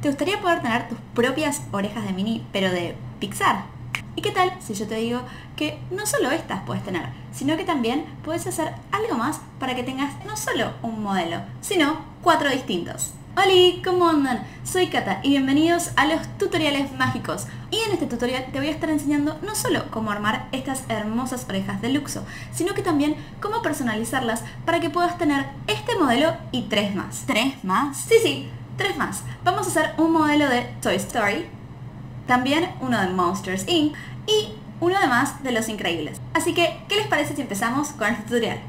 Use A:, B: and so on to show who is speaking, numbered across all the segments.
A: ¿Te gustaría poder tener tus propias orejas de mini, pero de Pixar? ¿Y qué tal si yo te digo que no solo estas puedes tener, sino que también puedes hacer algo más para que tengas no solo un modelo, sino cuatro distintos? Hola, ¿cómo andan? Soy Kata y bienvenidos a los tutoriales mágicos. Y en este tutorial te voy a estar enseñando no solo cómo armar estas hermosas orejas de Luxo, sino que también cómo personalizarlas para que puedas tener este modelo y tres más. ¿Tres más? Sí, sí, tres más. Vamos a hacer un modelo de Toy Story, también uno de Monsters Inc. y uno más de Los Increíbles. Así que, ¿qué les parece si empezamos con este tutorial?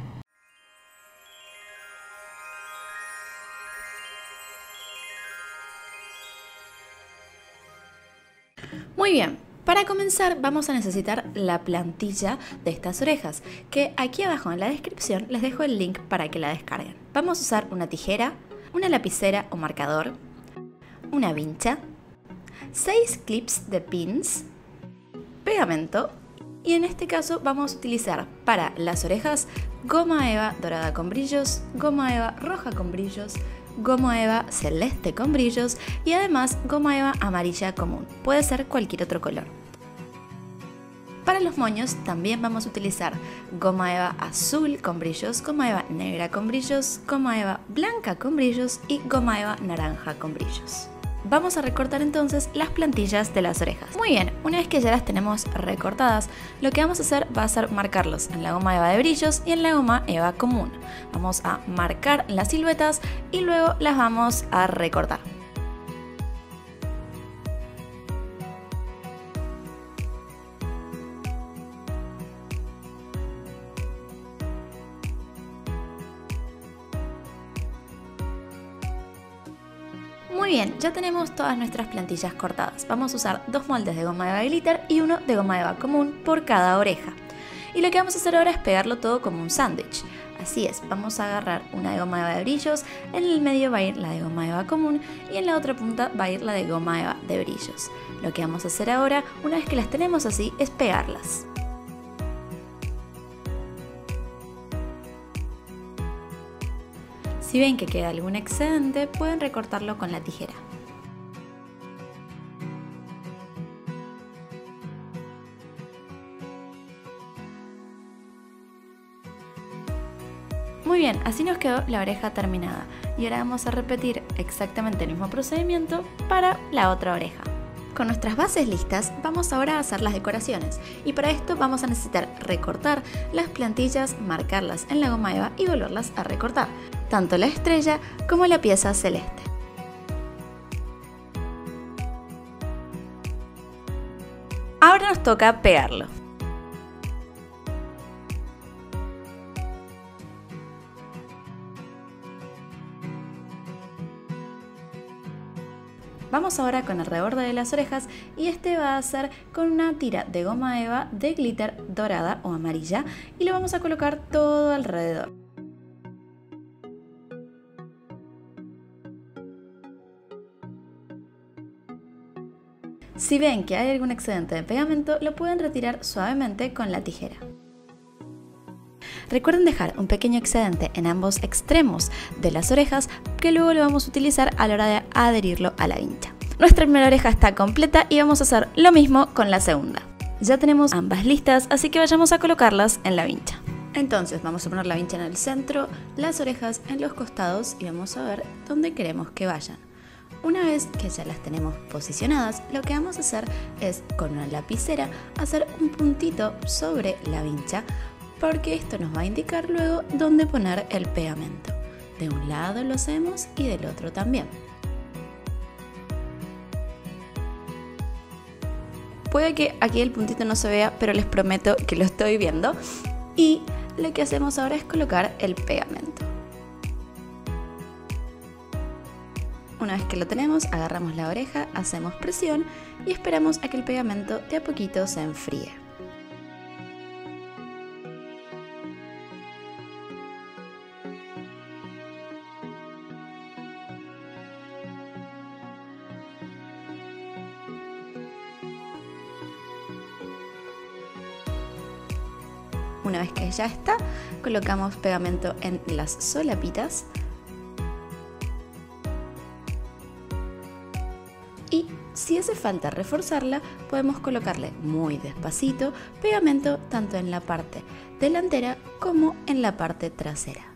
A: Muy bien, para comenzar vamos a necesitar la plantilla de estas orejas, que aquí abajo en la descripción les dejo el link para que la descarguen. Vamos a usar una tijera, una lapicera o marcador, una vincha, 6 clips de pins, pegamento y en este caso vamos a utilizar para las orejas goma eva dorada con brillos, goma eva roja con brillos, goma eva celeste con brillos y además goma eva amarilla común. Puede ser cualquier otro color. Para los moños también vamos a utilizar goma eva azul con brillos, goma eva negra con brillos, goma eva blanca con brillos y goma eva naranja con brillos. Vamos a recortar entonces las plantillas de las orejas. Muy bien, una vez que ya las tenemos recortadas, lo que vamos a hacer va a ser marcarlos en la goma eva de brillos y en la goma eva común. Vamos a marcar las siluetas y luego las vamos a recortar. Muy bien, ya tenemos todas nuestras plantillas cortadas. Vamos a usar dos moldes de goma eva glitter y uno de goma eva común por cada oreja. Y lo que vamos a hacer ahora es pegarlo todo como un sándwich. Así es, vamos a agarrar una de goma eva de brillos, en el medio va a ir la de goma eva común y en la otra punta va a ir la de goma eva de brillos. Lo que vamos a hacer ahora, una vez que las tenemos así, es pegarlas. Si ven que queda algún excedente, pueden recortarlo con la tijera. Muy bien, así nos quedó la oreja terminada. Y ahora vamos a repetir exactamente el mismo procedimiento para la otra oreja. Con nuestras bases listas, vamos ahora a hacer las decoraciones y para esto vamos a necesitar recortar las plantillas, marcarlas en la goma eva y volverlas a recortar, tanto la estrella como la pieza celeste. Ahora nos toca pegarlo. Vamos ahora con el reborde de las orejas y este va a ser con una tira de goma eva de glitter dorada o amarilla y lo vamos a colocar todo alrededor. Si ven que hay algún excedente de pegamento, lo pueden retirar suavemente con la tijera. Recuerden dejar un pequeño excedente en ambos extremos de las orejas que luego lo vamos a utilizar a la hora de adherirlo a la vincha. Nuestra primera oreja está completa y vamos a hacer lo mismo con la segunda. Ya tenemos ambas listas, así que vayamos a colocarlas en la vincha. Entonces vamos a poner la vincha en el centro, las orejas en los costados y vamos a ver dónde queremos que vayan. Una vez que ya las tenemos posicionadas, lo que vamos a hacer es con una lapicera hacer un puntito sobre la vincha porque esto nos va a indicar luego dónde poner el pegamento. De un lado lo hacemos y del otro también. Puede que aquí el puntito no se vea, pero les prometo que lo estoy viendo. Y lo que hacemos ahora es colocar el pegamento. Una vez que lo tenemos, agarramos la oreja, hacemos presión y esperamos a que el pegamento de a poquito se enfríe. Una vez que ya está, colocamos pegamento en las solapitas si hace falta reforzarla, podemos colocarle muy despacito pegamento tanto en la parte delantera como en la parte trasera.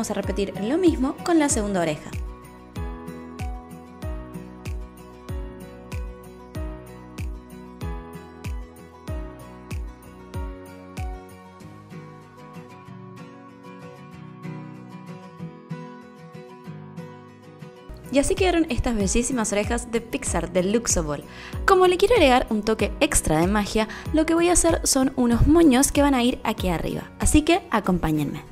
A: Vamos a repetir lo mismo con la segunda oreja. Y así quedaron estas bellísimas orejas de Pixar de Luxoball. Como le quiero agregar un toque extra de magia, lo que voy a hacer son unos moños que van a ir aquí arriba. Así que acompáñenme.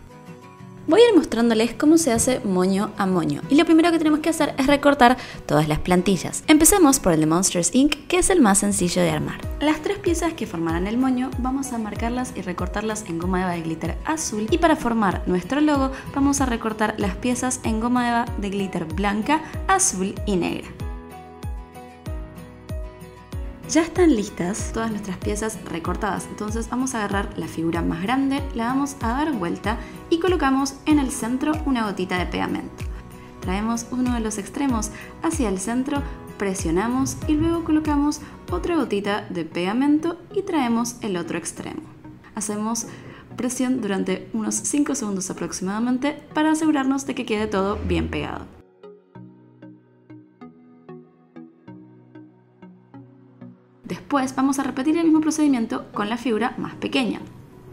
A: Voy a ir mostrándoles cómo se hace moño a moño y lo primero que tenemos que hacer es recortar todas las plantillas. Empecemos por el de Monsters Inc. que es el más sencillo de armar. Las tres piezas que formarán el moño vamos a marcarlas y recortarlas en goma eva de glitter azul y para formar nuestro logo vamos a recortar las piezas en goma eva de glitter blanca, azul y negra. Ya están listas todas nuestras piezas recortadas, entonces vamos a agarrar la figura más grande, la vamos a dar vuelta y colocamos en el centro una gotita de pegamento. Traemos uno de los extremos hacia el centro, presionamos y luego colocamos otra gotita de pegamento y traemos el otro extremo. Hacemos presión durante unos 5 segundos aproximadamente para asegurarnos de que quede todo bien pegado. Después vamos a repetir el mismo procedimiento con la figura más pequeña.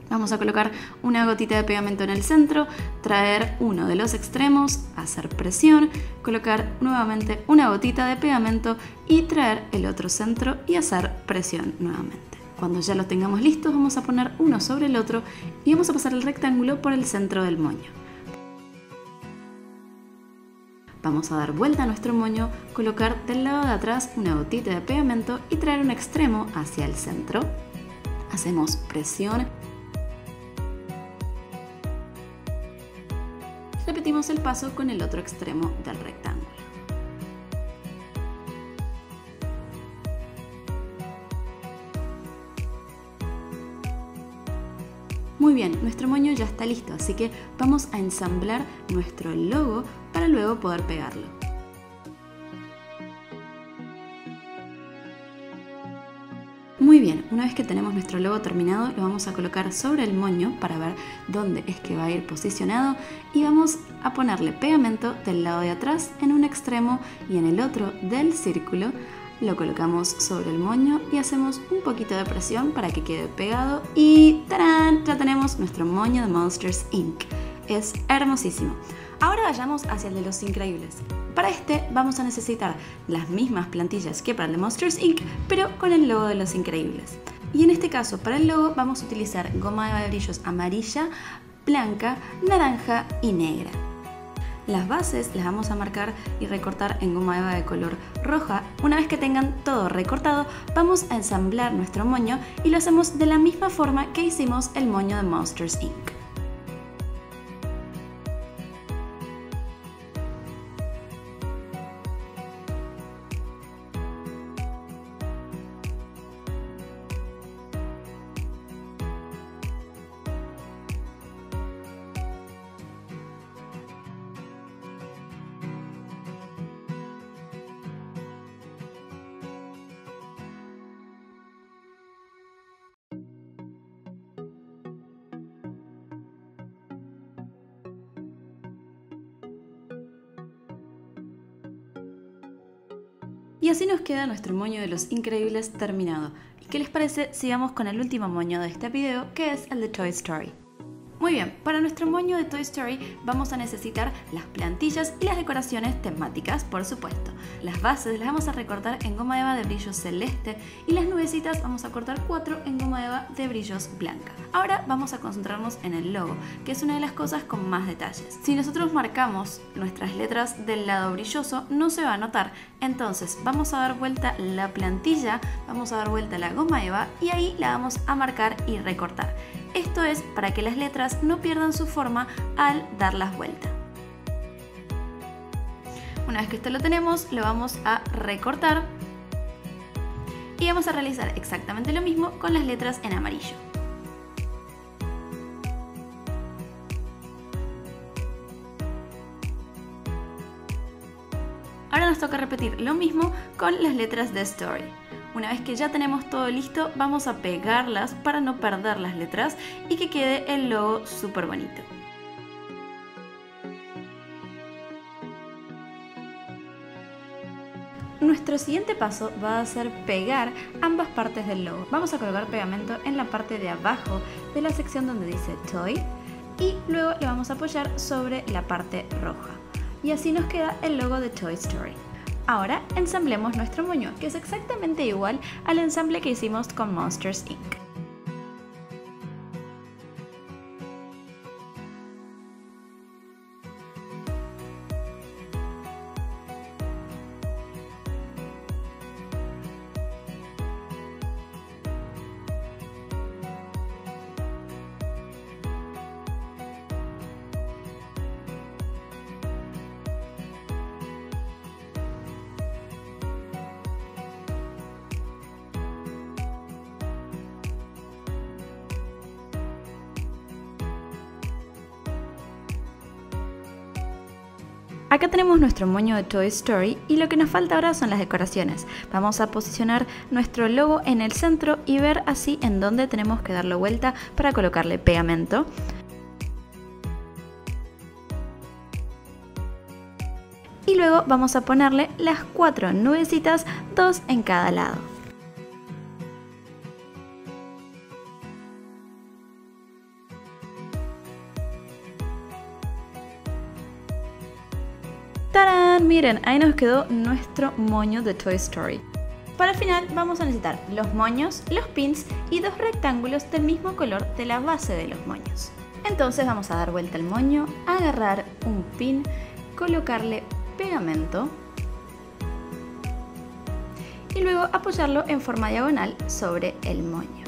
A: Vamos a colocar una gotita de pegamento en el centro, traer uno de los extremos, hacer presión, colocar nuevamente una gotita de pegamento y traer el otro centro y hacer presión nuevamente. Cuando ya lo tengamos listos vamos a poner uno sobre el otro y vamos a pasar el rectángulo por el centro del moño. Vamos a dar vuelta a nuestro moño, colocar del lado de atrás una gotita de pegamento y traer un extremo hacia el centro. Hacemos presión. Repetimos el paso con el otro extremo del rectángulo. Bien, nuestro moño ya está listo, así que vamos a ensamblar nuestro logo para luego poder pegarlo. Muy bien, una vez que tenemos nuestro logo terminado, lo vamos a colocar sobre el moño para ver dónde es que va a ir posicionado y vamos a ponerle pegamento del lado de atrás en un extremo y en el otro del círculo lo colocamos sobre el moño y hacemos un poquito de presión para que quede pegado y ¡tarán! ya tenemos nuestro moño de Monsters Inc. Es hermosísimo. Ahora vayamos hacia el de los increíbles. Para este vamos a necesitar las mismas plantillas que para el de Monsters Inc., pero con el logo de los increíbles. Y en este caso, para el logo vamos a utilizar goma de brillos amarilla, blanca, naranja y negra. Las bases las vamos a marcar y recortar en goma eva de color roja. Una vez que tengan todo recortado, vamos a ensamblar nuestro moño y lo hacemos de la misma forma que hicimos el moño de Monsters Inc. Y así nos queda nuestro moño de los increíbles terminado. ¿Y qué les parece si vamos con el último moño de este video, que es el de Toy Story? Muy bien, para nuestro moño de Toy Story vamos a necesitar las plantillas y las decoraciones temáticas, por supuesto. Las bases las vamos a recortar en goma eva de brillo celeste y las nubecitas vamos a cortar cuatro en goma eva de brillos blanca. Ahora vamos a concentrarnos en el logo, que es una de las cosas con más detalles. Si nosotros marcamos nuestras letras del lado brilloso, no se va a notar. Entonces vamos a dar vuelta la plantilla, vamos a dar vuelta la goma eva y ahí la vamos a marcar y recortar. Esto es para que las letras no pierdan su forma al darlas vuelta. Una vez que esto lo tenemos, lo vamos a recortar y vamos a realizar exactamente lo mismo con las letras en amarillo. Ahora nos toca repetir lo mismo con las letras de Story. Una vez que ya tenemos todo listo, vamos a pegarlas para no perder las letras y que quede el logo súper bonito. Nuestro siguiente paso va a ser pegar ambas partes del logo. Vamos a colocar pegamento en la parte de abajo de la sección donde dice Toy y luego le vamos a apoyar sobre la parte roja. Y así nos queda el logo de Toy Story. Ahora ensamblemos nuestro moño, que es exactamente igual al ensamble que hicimos con Monsters Inc. Acá tenemos nuestro moño de Toy Story y lo que nos falta ahora son las decoraciones. Vamos a posicionar nuestro logo en el centro y ver así en dónde tenemos que darle vuelta para colocarle pegamento. Y luego vamos a ponerle las cuatro nubecitas, dos en cada lado. Miren, ahí nos quedó nuestro moño de Toy Story. Para el final vamos a necesitar los moños, los pins y dos rectángulos del mismo color de la base de los moños. Entonces vamos a dar vuelta al moño, agarrar un pin, colocarle pegamento y luego apoyarlo en forma diagonal sobre el moño.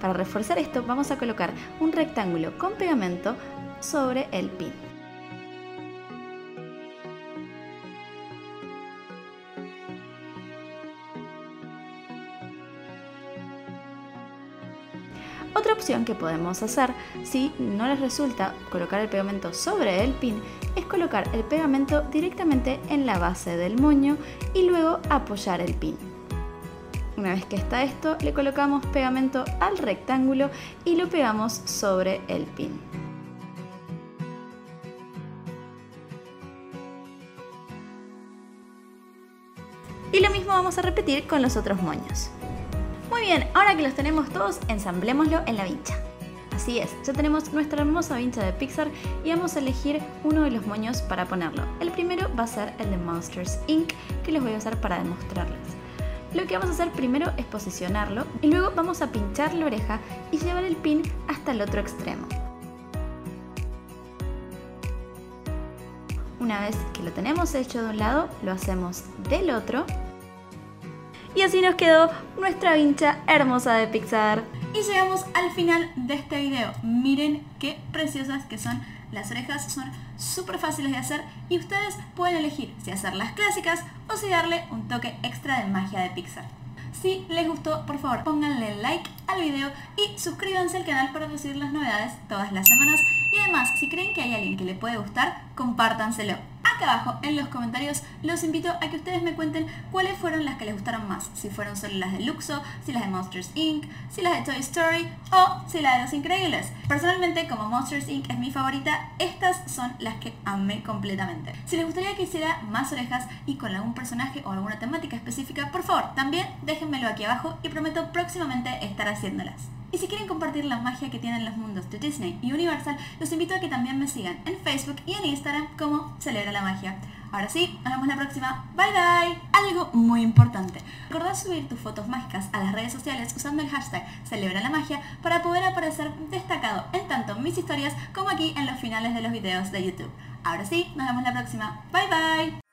A: Para reforzar esto vamos a colocar un rectángulo con pegamento sobre el pin. Otra opción que podemos hacer si no les resulta colocar el pegamento sobre el pin es colocar el pegamento directamente en la base del moño y luego apoyar el pin. Una vez que está esto, le colocamos pegamento al rectángulo y lo pegamos sobre el pin. Vamos a repetir con los otros moños. Muy bien, ahora que los tenemos todos, ensamblémoslo en la vincha. Así es, ya tenemos nuestra hermosa vincha de Pixar y vamos a elegir uno de los moños para ponerlo. El primero va a ser el de Monsters Inc. que les voy a usar para demostrarles. Lo que vamos a hacer primero es posicionarlo y luego vamos a pinchar la oreja y llevar el pin hasta el otro extremo. Una vez que lo tenemos hecho de un lado, lo hacemos del otro. Y así nos quedó nuestra vincha hermosa de Pixar. Y llegamos al final de este video. Miren qué preciosas que son las orejas. Son súper fáciles de hacer y ustedes pueden elegir si hacer las clásicas o si darle un toque extra de magia de Pixar. Si les gustó, por favor pónganle like al video y suscríbanse al canal para recibir las novedades todas las semanas. Y además, si creen que hay alguien que le puede gustar, compártanselo. Acá abajo en los comentarios los invito a que ustedes me cuenten cuáles fueron las que les gustaron más. Si fueron solo las de Luxo, si las de Monsters Inc., si las de Toy Story o si las de Los Increíbles. Personalmente, como Monsters Inc. es mi favorita, estas son las que amé completamente. Si les gustaría que hiciera más orejas y con algún personaje o alguna temática específica, por favor, también déjenmelo aquí abajo y prometo próximamente estar haciéndolas. Y si quieren compartir la magia que tienen los mundos de Disney y Universal, los invito a que también me sigan en Facebook y en Instagram como Celebra la Magia. Ahora sí, nos vemos la próxima. Bye bye. Algo muy importante. Recordad subir tus fotos mágicas a las redes sociales usando el hashtag Celebra la Magia para poder aparecer destacado en tanto mis historias como aquí en los finales de los videos de YouTube. Ahora sí, nos vemos la próxima. Bye bye.